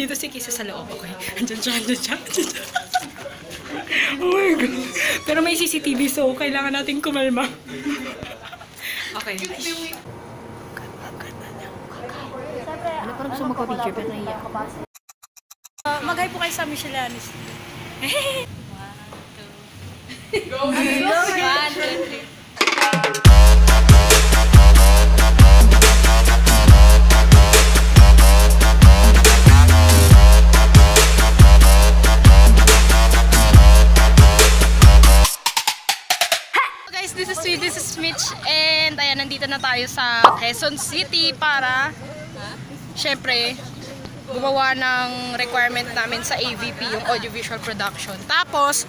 Andito si Kisa sa loob, okay? Andyan siya, andyan siya, andyan siya. Oh my God. Pero may CCTV, so kailangan natin kumalma. Okay. Ano parang gusto magpa-picture pero nahiya ako. Uh, mag-hi po kayo sa Michelanis. guys, tayo sa Quezon City para, syempre, gumawa ng requirement namin sa AVP, yung audiovisual production. Tapos,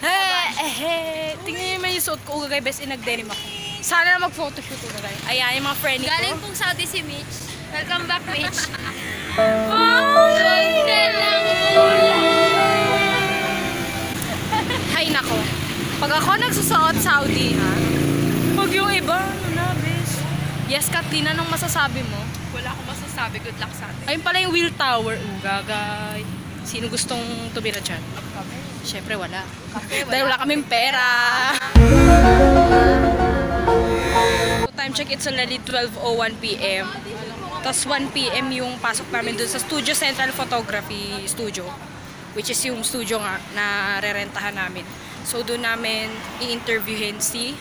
eh, eh, eh, tingnan niyo naman yung suot ko, ugagay best in nag-denim ako. Sana na mag-photoshoot ugagay. Ayan, yung mga friendly ko. Galing pong Saudi si Mitch. Welcome back, Mitch. Hay nako. Pag ako nagsusuot Saudi, ha? Pag yung iba, ano na, bes? Yes, Katlina, anong masasabi mo? Wala akong masasabi. Good luck sa atin. Ayun pala yung wheel tower. Uh, gagay. Sino gustong tumira dyan? Siyempre wala. Dahil wala kaming pera. Time check, it's already 12.01 p.m. Tapos 1 p.m. yung pasok namin dun sa Studio Central Photography Studio. Which is yung studio nga na rerentahan namin. So doon namin i-interviewin si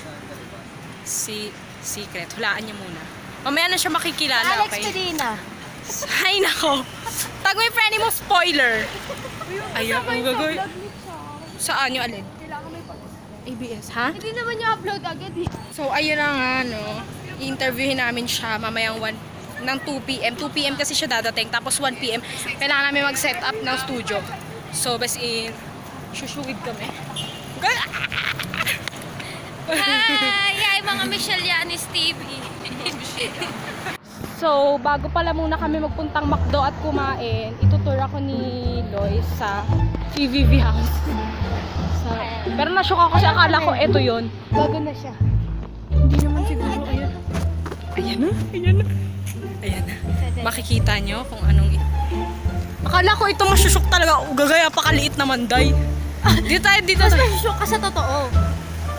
si Secret. Hulaan niya muna. Mamaya na siya makikilala, Alex okay? Medina. Ay, nako. Tag yung friend mo, spoiler. Ayaw, ang gagawin. Saan yung alin? ABS, ha? Hindi naman niya upload agad eh. So, ayun na nga, no. I-interviewin namin siya mamayang 1 ng 2 p.m. 2 p.m. kasi siya dadating. Tapos 1 p.m. Kailangan namin mag-set up ng studio. So, bas in, shushuwid kami. Hi! Hi mga Michelle Yanis TV. So, bago pala muna kami magpuntang McDo at kumain, itutur ako ni Lois sa CVV House. Sa, pero nashock ako kasi akala ko ito yon. Bago na siya. Hindi naman siguro, ayun. Ayan na, ayan na. Ayan na. Makikita nyo kung anong... Akala ko ito masyusok talaga. Gagaya pa kaliit naman, day. Dito tayo, dito tayo. Shock ka sa totoo.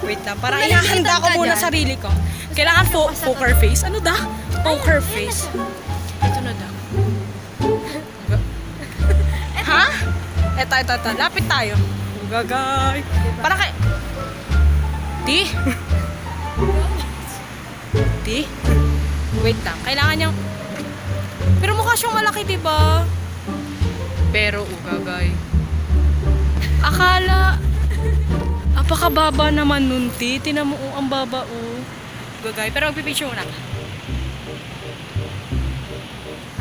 Wait lang, parang May ihahanda ko muna sarili ko. Kailangan po poker face. Ano da? Poker face. Ito na da. ha? Eto, eto, eto. Lapit tayo. Gagay. Parang kay... Di? Di? Wait lang. Kailangan niyang... Pero mukha siyang malaki, di ba? Pero, ugagay. Apakababa naman nun, ti. Tinan mo, oh, ang baba, oh. Gagay. Pero magpipicture muna.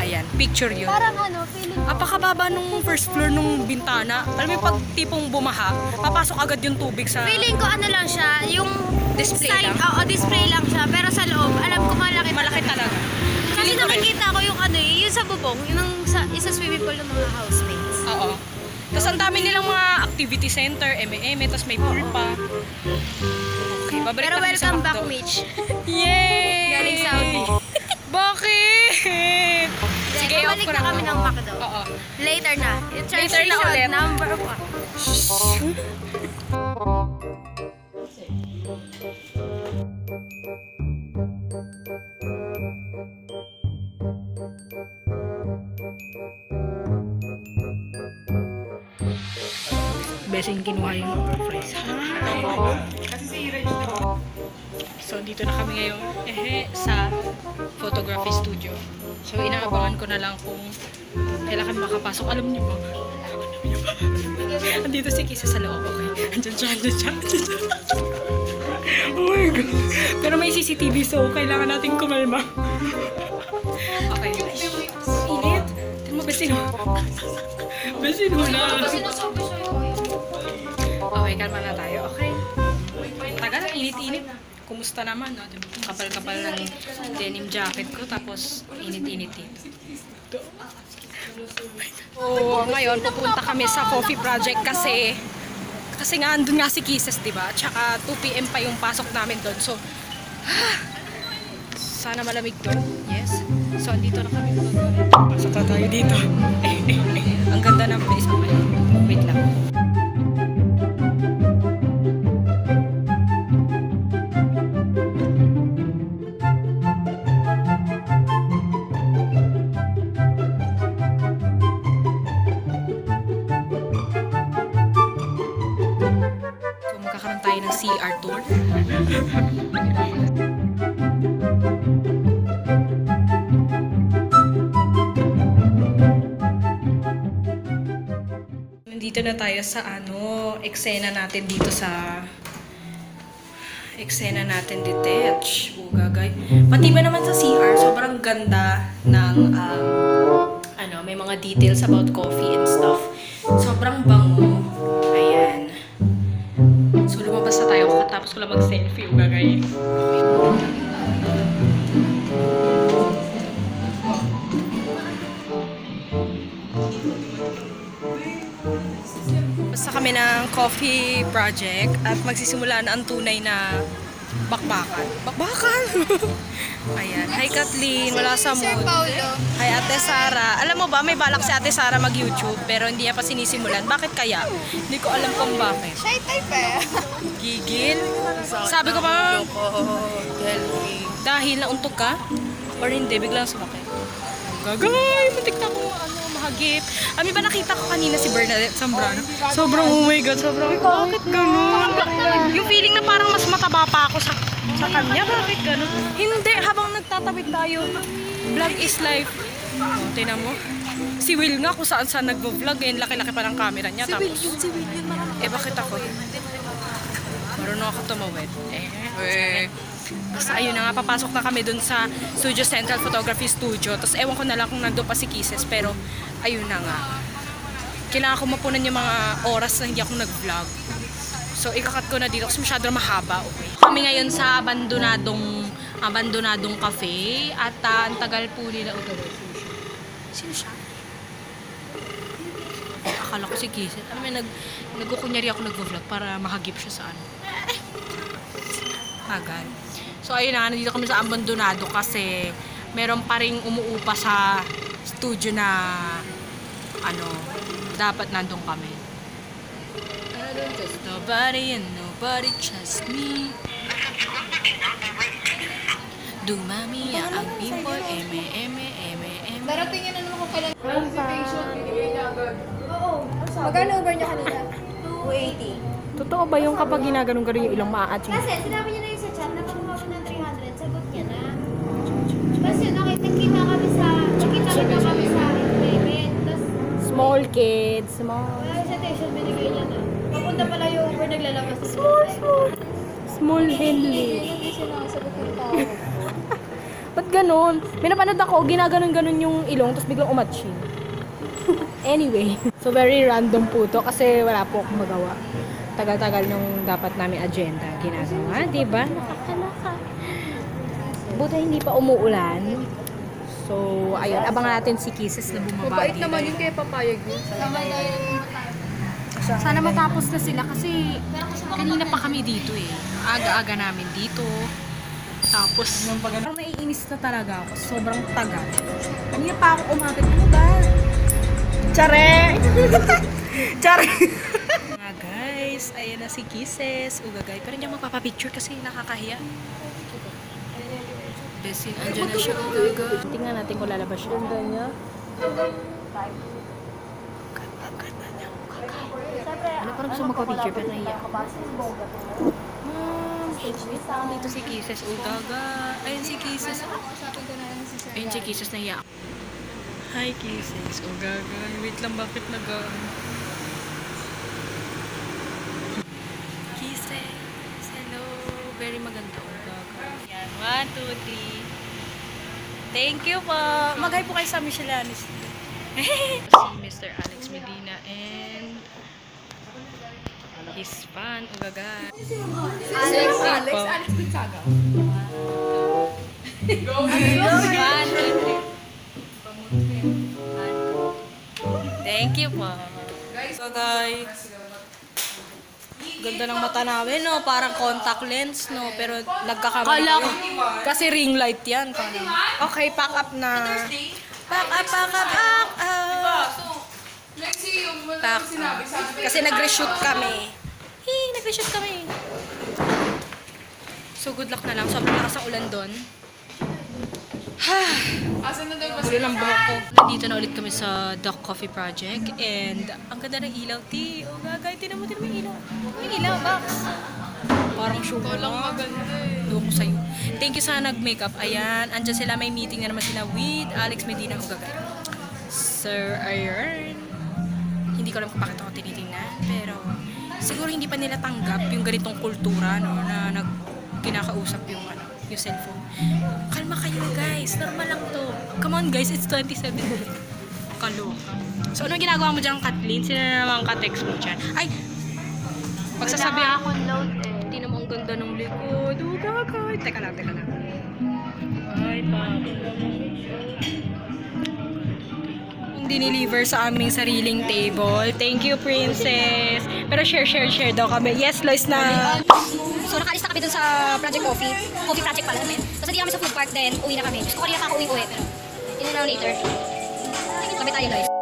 Ayan, picture yun. Parang ano, feeling ko. Apakababa nung first floor nung bintana. Alam mo yung pag tipong bumaha, papasok agad yung tubig sa... Feeling ko ano lang siya, yung Display side, lang? Oo, display lang siya. Pero sa loob, alam ko malaki. Malaki talaga. Kasi nakikita ko yung ano eh, yung sa bubong, yung ng, sa, isa swimming pool ng mga housemates. Oo. Tapos ang dami nilang mga activity center, M&M, tapos may pool pa. Okay, babalik Pero kami sa welcome back, McDo. Mitch. Yay! Galing Saudi. Bakit? Sige, off Bumalik ko na kami ng McDo. Oo. Later na. Later na transition ulit. number one. Besing kinuha yung fries. So, dito na kami ngayon eh, sa photography studio. So, inaabangan ko na lang kung kailan kami makapasok. Alam niyo ba? Andito si Kisa sa loob. Okay. Andyan siya, andyan siya. Oh my God. Pero may CCTV so kailangan natin kumalma. Okay. Init. Tignan mo, Besino. Besino na. Okay, kalma na tayo. Okay. Tagal, ang init-init. Kumusta naman, no? Kapal-kapal ng denim jacket ko, tapos init-init dito. Oo, ngayon pupunta kami sa coffee project kasi kasi nga andun nga si Kisses, 'di ba? Tsaka 2 PM pa yung pasok namin doon. So Sana malamig doon. Yes. So, andito na kami. Pasok na tayo dito. Ang ganda ng place. Okay. Wait lang. Magkakaroon tayo ng CR tour. Nandito na tayo sa ano, eksena natin dito sa eksena natin detach. O gagay. Pati ba naman sa CR, sobrang ganda ng um, ano, may mga details about coffee and stuff. Sobrang bango. Ko lang mag-selfie. O gagay. Basta kami ng coffee project at magsisimula na ang tunay na bakbakan. Bakbakan! Ayan. Hi Kathleen, wala sa mood. Paulo. Hi Ate Sara. Alam mo ba, may balak si Ate Sara mag-YouTube pero hindi niya pa sinisimulan. Bakit kaya? Hindi ko alam kung bakit. Shy type eh. Gigil? Sabi ko pa, dahil nauntog ka? Or hindi, biglang sumakit? Gagay! Matik na akong ano, mahagip. Ami ba nakita ko kanina si Bernadette Zambrano? Sobrang, oh my God, sobrang, bakit ganun? Yung feeling na parang mas mataba pa ako sa sa kanya, bakit ganun? Hindi, habang nagtatawid tayo, vlog is life. Oh, tinan mo. Si Will nga kung saan saan nagvo-vlog, eh, laki-laki pa ng camera niya. Tapos, si Will yun marami. eh, bakit ako? Marunong ako tumawid. Eh. Basta ayun na nga, papasok na kami dun sa Studio Central Photography Studio. Tapos ewan ko na lang kung nandun pa si Kisses, pero ayun na nga. Kailangan ko mapunan yung mga oras na hindi ako nag-vlog. So, ikakat ko na dito kasi masyado mahaba. Okay. Kami ngayon sa abandonadong abandonadong cafe at ah, ang tagal po nila ito. Sino siya? Akala ko si. Alam mo, nag, nagkukunyari ako nag-vlog para mahagip siya sa ano. Tagal. So, ayun na, nandito kami sa abandonado kasi meron pa ring umuupa sa studio na ano, dapat nandun kami. I don't trust nobody and nobody trust me. Dumami ang people, eme, eme, eme, eme. Darating yan naman ko kailan. Presentation. Oo. Magkano over niya kanina? 280. Totoo ba yung kapag ginaganon-ganon yung ilang maa-achieve? Kasi sinabi niya na yung sa nakita kita kami sa, nakita kita kami sa. Tapos Small kids, small... yung citation, binigay niya na. Papunta pala yung Uber naglalabas. Small, small. Small Henley. Hindi siya nakasagot yung tao. Ba't ganun? May napanood ako, ginaganon-ganon yung ilong, tapos biglang umatching. anyway, so very random po to kasi wala po akong magawa. Tagal-tagal nung dapat namin agenda ginagawa, di ba? Nakakalaka. Buti hindi pa umuulan. So, ayun, abangan natin si Kisses na bumaba Mabait naman yun kaya papayag yun. Sana matapos na sila kasi kanina pa kami dito eh. Aga-aga namin dito. Tapos, parang naiinis na talaga ako. Sobrang tagal. Kanina pa ako umagad. Ano ba? Tsare! Tsare! Nga guys, ayan na si Kisses. Ugagay. Pero hindi ako magpapapicture kasi nakakahiya. Besin, andyan na siya. Ugaga. Tingnan natin kung lalabas siya. Ganda niya. Ganda niya. Ano parang gusto magpapicture pero nahiya ako. Ma'am, dito si Kisses. Ugaga. Ayun si Kisses. Ayun si Kisses nahiya ako. Hi Kisses. Ugaga. Wait lang, bakit nag Kisses. Hello. Very maganda. One, two, three. Thank you po. Mag-hi po kayo sa Michelanis. si Mr. Alex Medina and his fan, Ugaga. Alex, Alex. Alex Gonzaga. One, two, three. Thank you po. So guys, Ganda ng mata namin, no? Parang contact lens, no? Pero nagkakamali Kala. Kasi ring light yan. Parang. Okay, pack up na. Pack up, pack up, pack up. Pack up. Kasi nag-reshoot kami. Hey, nag-reshoot kami. So, good luck na lang. Sobrang lakas ang ulan doon. Ulo ng buhok ko. Nandito na ulit kami sa Duck Coffee Project. And ang ganda ng ilaw, ti. O gagay, tinan mo, tinan mo yung ilaw. May ilaw, Max. Parang sugar. lang maganda eh. Doon ko sa'yo. Thank you sa nag-makeup. Ayan, andyan sila. May meeting na naman sila with Alex Medina o gagay. Sir, ayun. Hindi ko alam kung bakit ako tinitingnan. Pero siguro hindi pa nila tanggap yung ganitong kultura, no? Na nag kinakausap yung ano, yung cellphone. Kalma kayo guys, normal lang to. Come on guys, it's 27. Kaloka. So anong ginagawa mo dyan, Kathleen? Sino na naman ka-text mo dyan? Ay! Pagsasabi Wala ako. akong load eh. Hindi naman ang ganda ng likod. Oh, gagay. Teka lang, teka lang. Ay, papi. Yung diniliver sa aming sariling table. Thank you, princess. Pero share, share, share daw kami. Yes, Lois na. So, nakaalis na kami dun sa Project Coffee. Coffee project pala namin. Tapos hindi kami sa food park din. Uwi na kami. Gusto ko pa ako uwi-uwi. Pero, na lang later. Kami tayo, guys.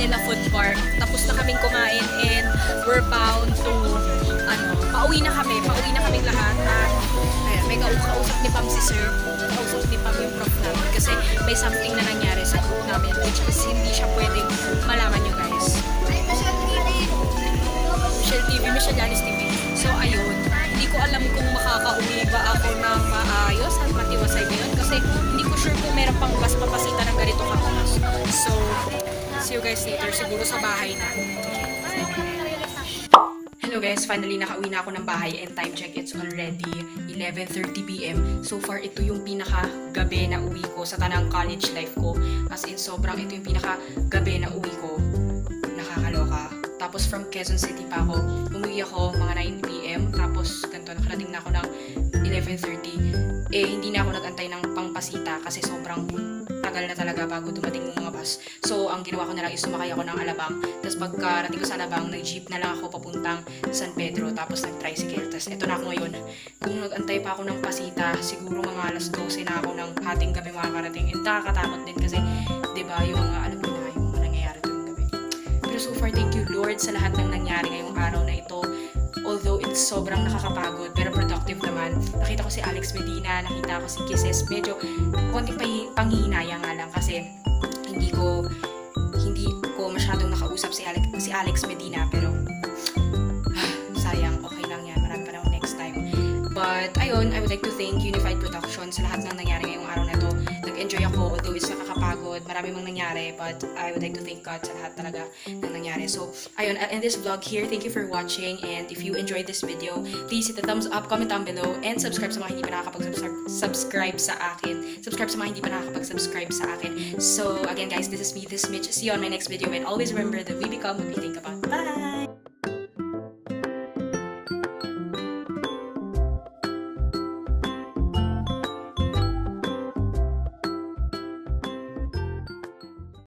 Manila Food Park. Tapos na kaming kumain and we're bound to ano, pauwi na kami. Pauwi na kaming lahat. At ayan, may kau- kausap ni Pam si Sir. Kausap ni Pam yung prof namin. Kasi may something na nangyari sa group namin which is hindi siya pwedeng malaman nyo guys. Michelle TV, Michelle Yanis TV. So, ayun. Hindi ko alam kung makakauwi ba ako ng maayos at matiwasay ngayon kasi hindi ko sure kung meron pang mas papasita ng ganito kataas. So, see you guys later. Siguro sa bahay na. Hello guys, finally nakauwi na ako ng bahay and time check, it's already 11.30pm. So far, ito yung pinaka-gabi na uwi ko sa tanang college life ko. As in, sobrang ito yung pinaka-gabi na uwi ko. Nakakaloka. Tapos from Quezon City pa ako. Umuwi ako mga 9pm. Tapos ganito, nakarating na ako ng 11.30. Eh, hindi na ako nagantay ng pangpasita kasi sobrang tagal na talaga bago dumating yung mga bus. So, ang ginawa ko na lang is sumakay ako ng Alabang. Tapos pagkarating ko sa Alabang, nag-jeep na lang ako papuntang San Pedro. Tapos nag-tricycle. Tapos eto na ako ngayon. Kung nag-antay pa ako ng pasita, siguro mga alas 12 na ako ng hating gabi makakarating. And nakakatakot din kasi, di ba, yung mga, alam niyo na, yung mga nangyayari tuwing gabi. Pero so far, thank you Lord sa lahat ng nangyari ngayong araw na ito. It's sobrang nakakapagod, pero productive naman. Nakita ko si Alex Medina, nakita ko si Kisses. Medyo konting panghihinaya nga lang kasi hindi ko hindi ko masyadong nakausap si Alex, si Alex Medina pero sayang, okay lang yan. Marami pa next time. But ayun, I would like to thank Unified Productions sa lahat ng nangyari nakakapagod, marami mang nangyari, but I would like to thank God sa lahat talaga ng nangyari. So, ayun, I'll end this vlog here. Thank you for watching, and if you enjoyed this video, please hit the thumbs up, comment down below, and subscribe sa mga hindi pa nakakapag-subscribe sa akin. Subscribe sa mga hindi pa nakakapag-subscribe sa akin. So, again guys, this is me, this is Mitch. See you on my next video, and always remember that we become what we think about. Bye!